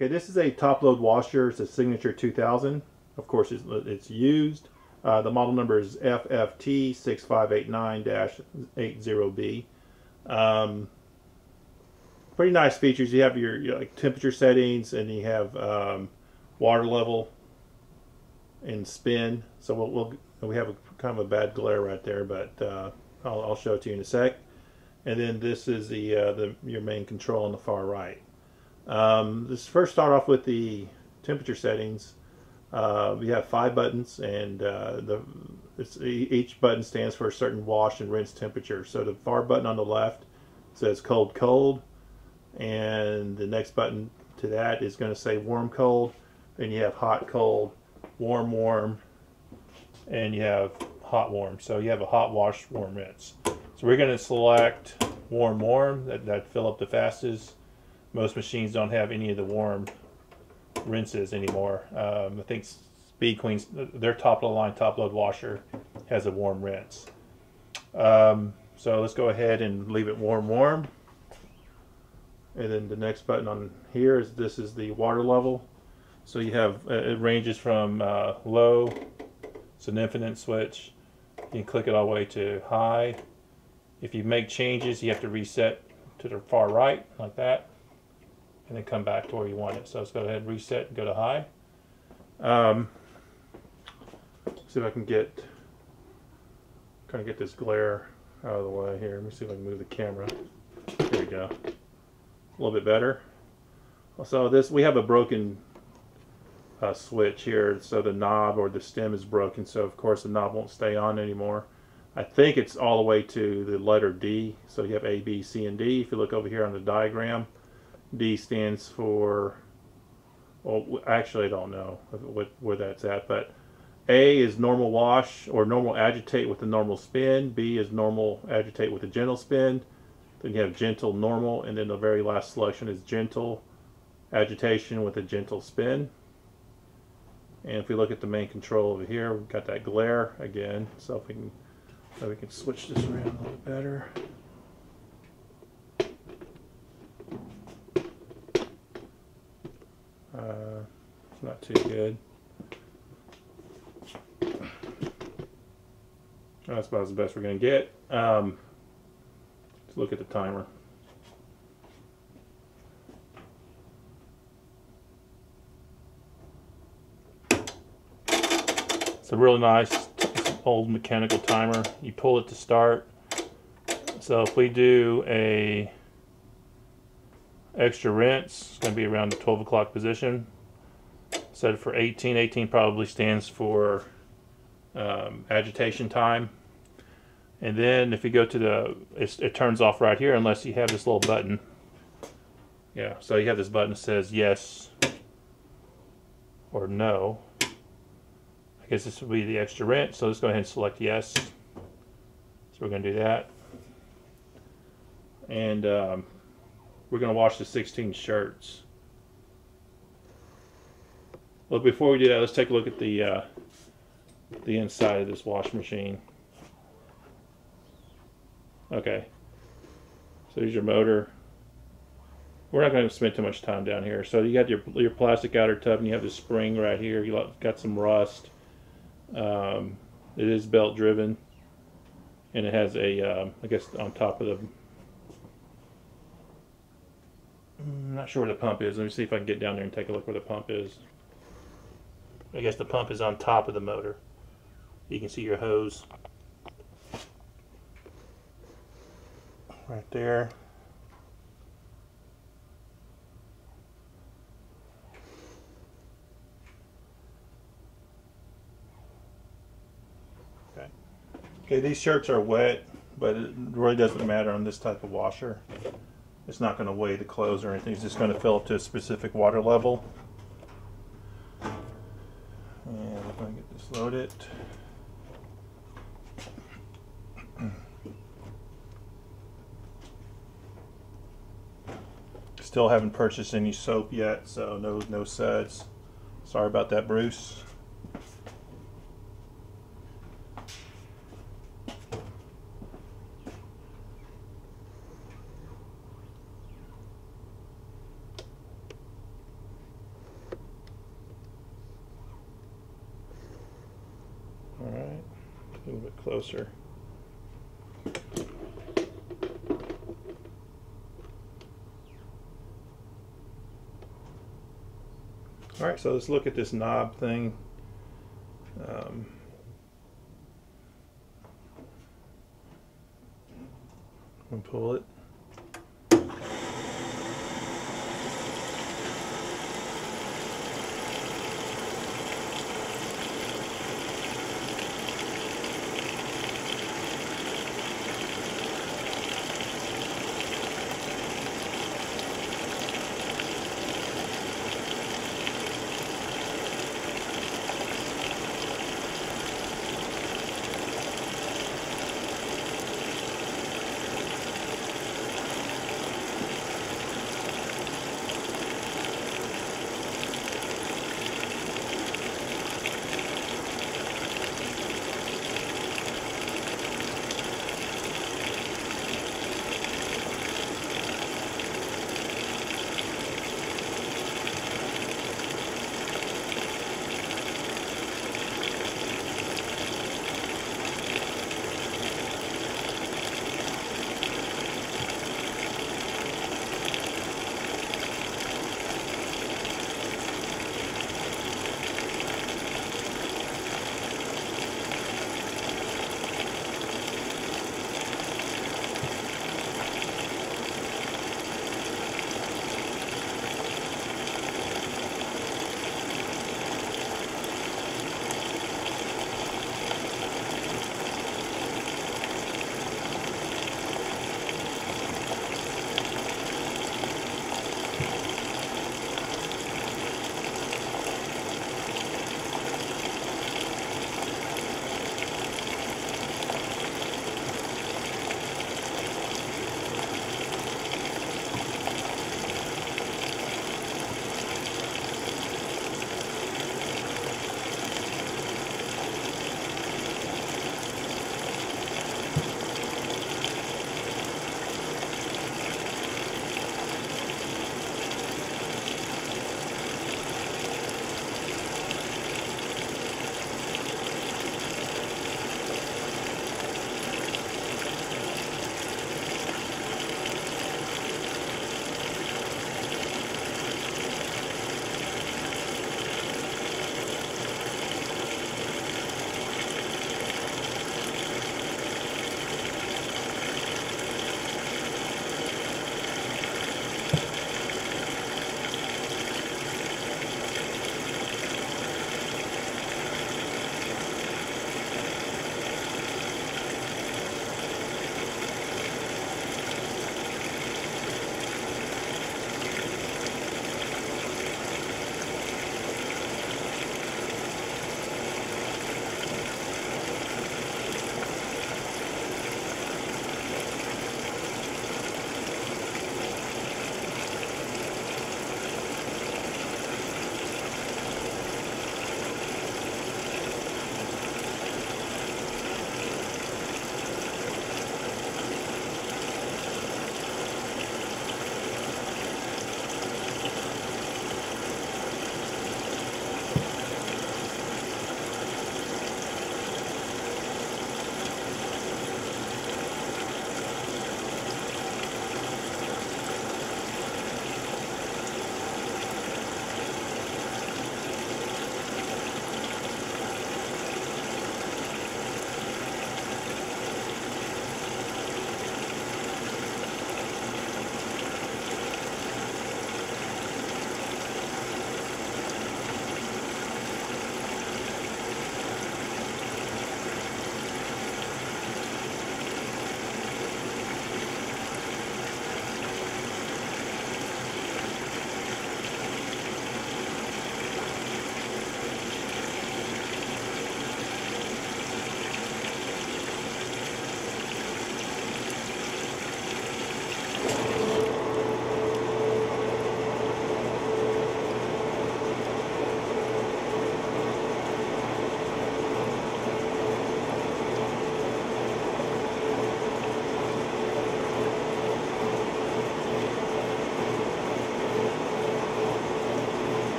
Okay, this is a top load washer. It's a Signature 2000. Of course, it's, it's used. Uh, the model number is FFT6589-80B. Um, pretty nice features. You have your, your like temperature settings, and you have um, water level and spin. So we'll, we'll, we have a kind of a bad glare right there, but uh, I'll, I'll, show it to you in a sec. And then this is the uh, the your main control on the far right. Um, let's first start off with the temperature settings. Uh, we have five buttons, and uh, the each button stands for a certain wash and rinse temperature. So the far button on the left says cold cold, and the next button to that is going to say warm cold, and you have hot cold, warm warm, and you have hot warm. So you have a hot wash warm rinse. So we're going to select warm warm that that fill up the fastest. Most machines don't have any of the warm rinses anymore. Um, I think Speed Queen's their top of the line top load washer has a warm rinse. Um, so let's go ahead and leave it warm warm. And then the next button on here is this is the water level. So you have uh, it ranges from uh, low, it's an infinite switch. You can click it all the way to high. If you make changes, you have to reset to the far right like that and then come back to where you want it. So let's go ahead and reset and go to high. Um, see if I can get kind of get this glare out of the way here. Let me see if I can move the camera. There we go. A little bit better. So this we have a broken uh, switch here, so the knob or the stem is broken. So of course the knob won't stay on anymore. I think it's all the way to the letter D. So you have A, B, C, and D. If you look over here on the diagram, D stands for, well, actually, I don't know what, where that's at, but A is normal wash or normal agitate with a normal spin. B is normal agitate with a gentle spin. Then you have gentle normal, and then the very last selection is gentle agitation with a gentle spin. And if we look at the main control over here, we've got that glare again. So if we can, so we can switch this around a little better. Uh, it's not too good. That's about the best we're going to get. Um, let's look at the timer. It's a really nice old mechanical timer. You pull it to start. So if we do a extra rinse. It's going to be around the 12 o'clock position. Set for 18. 18 probably stands for um, agitation time. And then if you go to the, it turns off right here unless you have this little button. Yeah, so you have this button that says yes or no. I guess this will be the extra rinse. So let's go ahead and select yes. So we're going to do that. And um, we're going to wash the 16 shirts. Well, before we do that, let's take a look at the uh, the inside of this wash machine. Okay, so here's your motor. We're not going to spend too much time down here. So you got your your plastic outer tub, and you have the spring right here. You got some rust. Um, it is belt driven, and it has a um, I guess on top of the I'm not sure where the pump is. Let me see if I can get down there and take a look where the pump is. I guess the pump is on top of the motor. You can see your hose right there. Okay. Okay, these shirts are wet, but it really doesn't matter on this type of washer. It's not going to weigh the clothes or anything. It's just going to fill up to a specific water level. And I'm going to get this loaded. Still haven't purchased any soap yet, so no no suds. Sorry about that, Bruce. A little bit closer. All right, so let's look at this knob thing.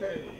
Hey.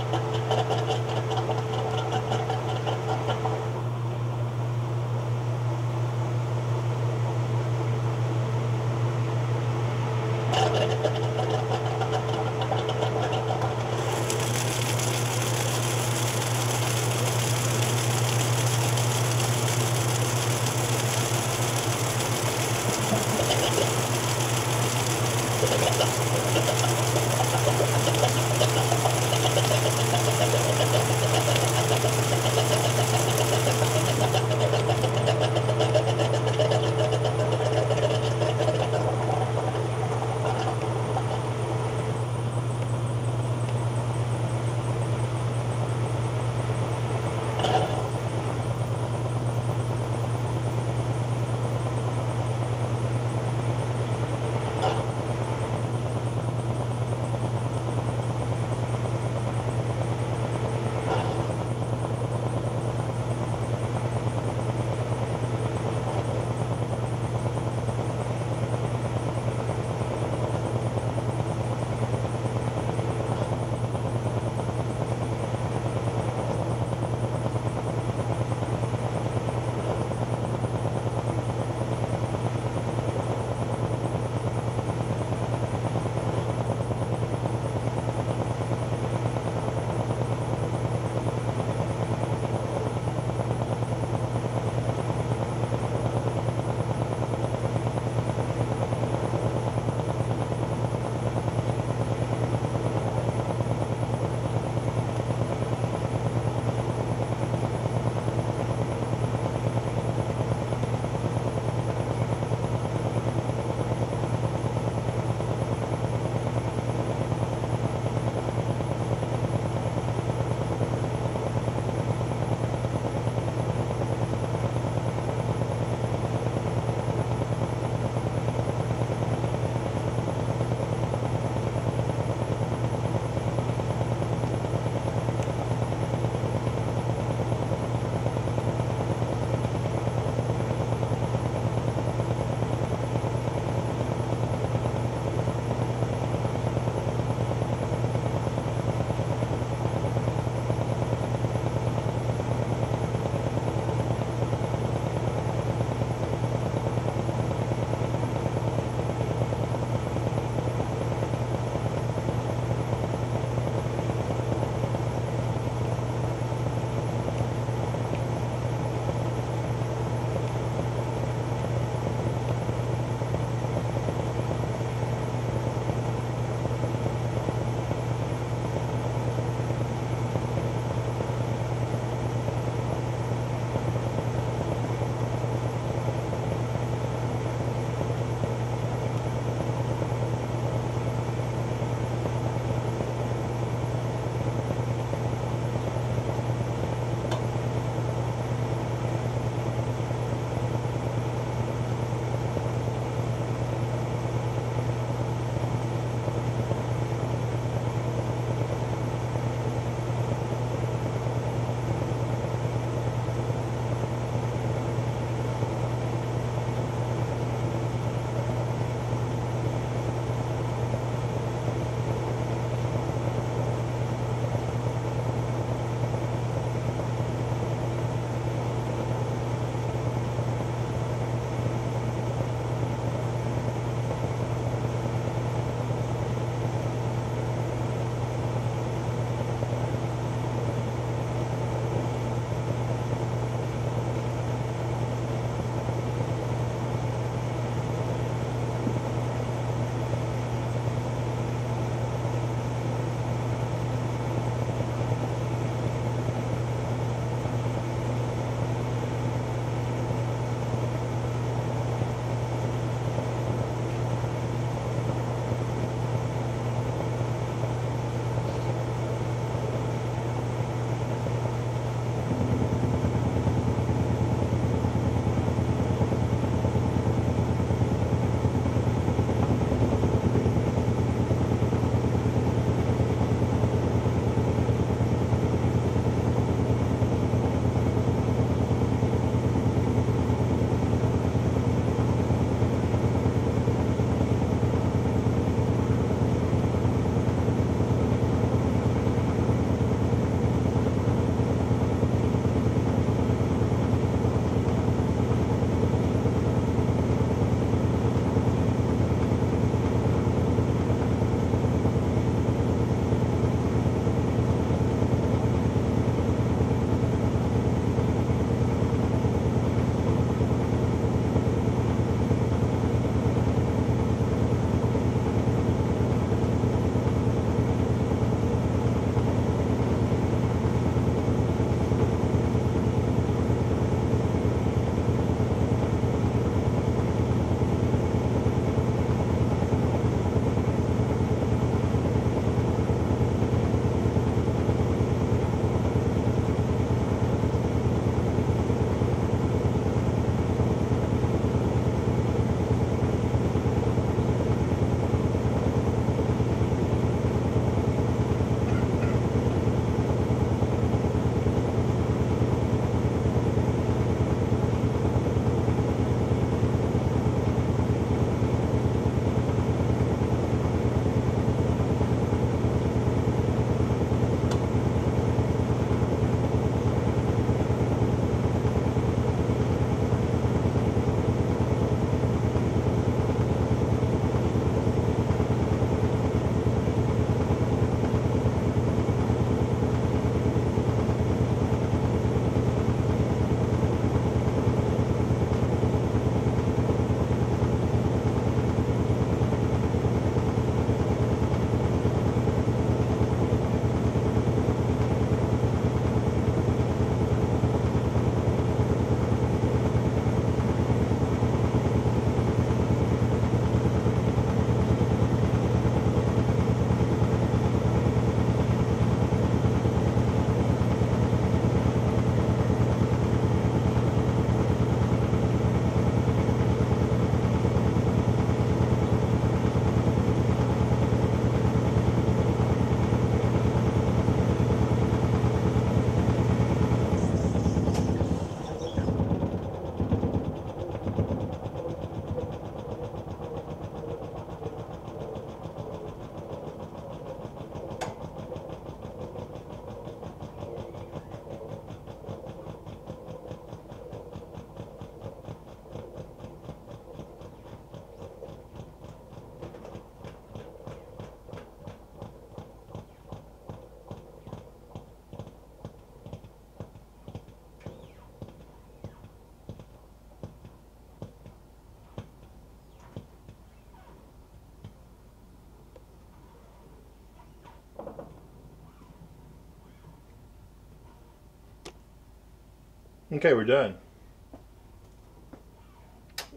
Okay, we're done.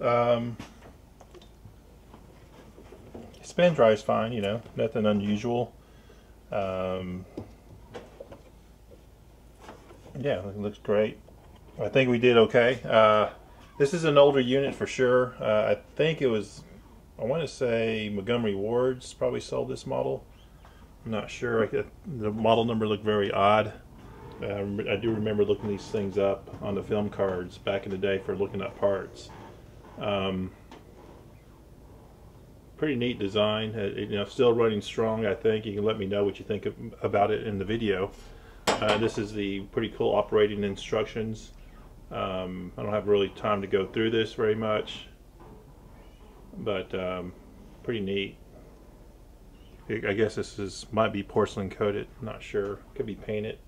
Um, spin dries fine, you know, nothing unusual. Um, yeah, it looks great. I think we did okay. Uh, this is an older unit for sure. Uh, I think it was, I want to say Montgomery Wards probably sold this model. I'm not sure. the model number looked very odd. Uh, I do remember looking these things up on the film cards back in the day for looking up parts. Um, pretty neat design. Uh, you know, still running strong. I think you can let me know what you think of, about it in the video. Uh, this is the pretty cool operating instructions. Um, I don't have really time to go through this very much, but um, pretty neat. I guess this is might be porcelain coated. Not sure. Could be painted.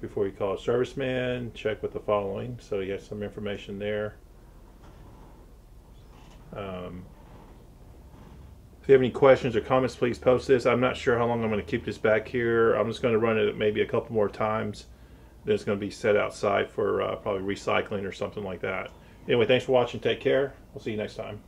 Before you call a serviceman, check with the following. So you have some information there. Um, if you have any questions or comments, please post this. I'm not sure how long I'm going to keep this back here. I'm just going to run it maybe a couple more times. Then it's going to be set outside for uh, probably recycling or something like that. Anyway, thanks for watching. Take care. We'll see you next time.